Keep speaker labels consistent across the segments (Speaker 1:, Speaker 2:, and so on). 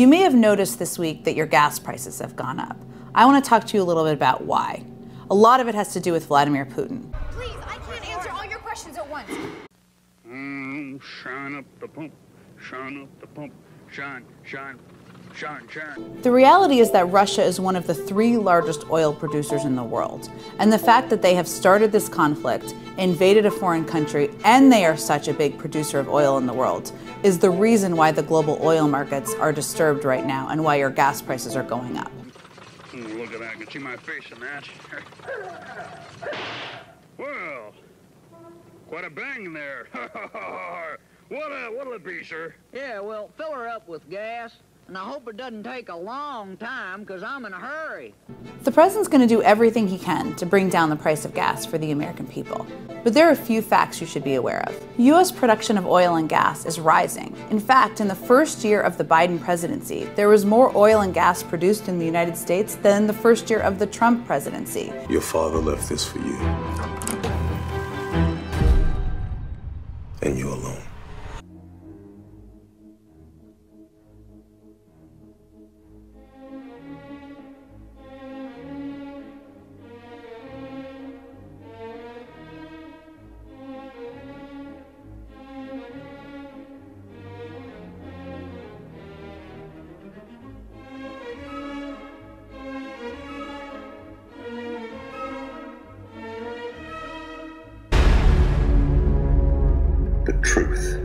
Speaker 1: You may have noticed this week that your gas prices have gone up. I want to talk to you a little bit about why. A lot of it has to do with Vladimir Putin.
Speaker 2: Please, I can't answer all your questions at once.
Speaker 3: Mm, shine up the pump, shine up the pump, shine, shine, shine, shine.
Speaker 1: The reality is that Russia is one of the three largest oil producers in the world. And the fact that they have started this conflict, invaded a foreign country, and they are such a big producer of oil in the world is the reason why the global oil markets are disturbed right now and why your gas prices are going up.
Speaker 3: Mm, look at that, I can see my face in that. well, quite a bang there. what a, what'll it be, sir?
Speaker 4: Yeah, well, fill her up with gas, and I hope it doesn't take a long time, because I'm in a hurry.
Speaker 1: The president's going to do everything he can to bring down the price of gas for the American people. But there are a few facts you should be aware of. U.S. production of oil and gas is rising. In fact, in the first year of the Biden presidency, there was more oil and gas produced in the United States than the first year of the Trump presidency.
Speaker 5: Your father left this for you. And you alone. Truth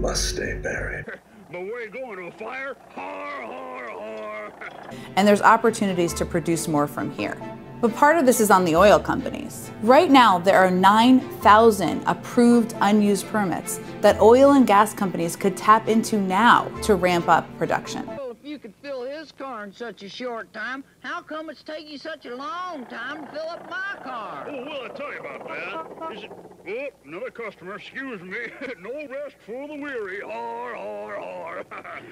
Speaker 5: must stay buried.
Speaker 3: But where you going, to a fire? Har, har, har.
Speaker 1: and there's opportunities to produce more from here. But part of this is on the oil companies. Right now, there are 9,000 approved unused permits that oil and gas companies could tap into now to ramp up production.
Speaker 4: Well, if you could fill his car in such a short time, how come it's taking you such a long time to fill up my car?
Speaker 3: Oh, well, I'll tell you about that. Is it, oh, another customer, excuse me. no rest for the weary. Har, har, har.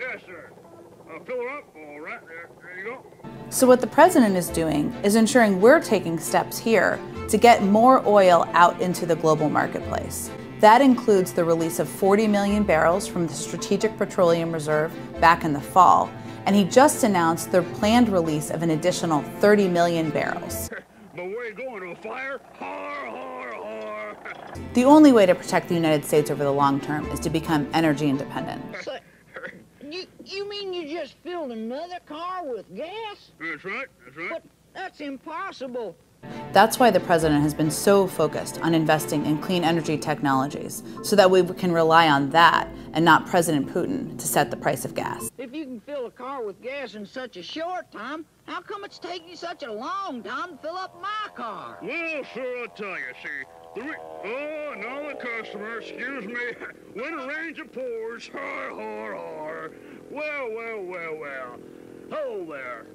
Speaker 3: yes, sir. Uh, fill her up. All right, there, there you go.
Speaker 1: So, what the president is doing is ensuring we're taking steps here to get more oil out into the global marketplace. That includes the release of 40 million barrels from the Strategic Petroleum Reserve back in the fall, and he just announced the planned release of an additional 30 million barrels.
Speaker 3: But where you going, to fire? Har, har, har.
Speaker 1: The only way to protect the United States over the long term is to become energy independent.
Speaker 4: So, you, you mean you just filled another car with gas?
Speaker 3: That's right, that's right.
Speaker 4: But that's impossible.
Speaker 1: That's why the president has been so focused on investing in clean energy technologies, so that we can rely on that and not President Putin to set the price of gas.
Speaker 4: If you can fill a car with gas in such a short time, how come it's taking you such a long time to fill up my car?
Speaker 3: Well, sir, I'll tell you, see. The re- oh, another customer, excuse me. When a range of pours, har, har, har. Well, well, well, well. Hello there.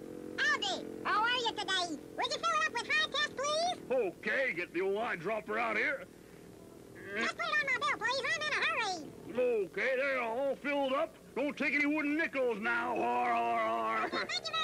Speaker 6: How are you today? Would you fill it up with high test, please?
Speaker 3: Okay, get the old line dropper out here.
Speaker 6: Just put it on my bill, please. I'm in a hurry.
Speaker 3: Okay, they're all filled up. Don't take any wooden nickels now. Har, har, har.
Speaker 6: Thank you very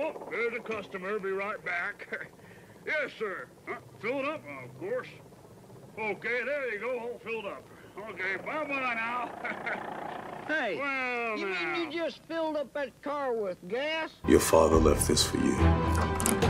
Speaker 3: Oh, there's a customer. Be right back. yes, sir. Uh, fill it up, of course. Okay, there you go. All filled up. Okay, bye-bye now.
Speaker 4: Hey,
Speaker 3: well,
Speaker 4: you
Speaker 3: now.
Speaker 4: mean you just filled up that car with gas?
Speaker 5: Your father left this for you.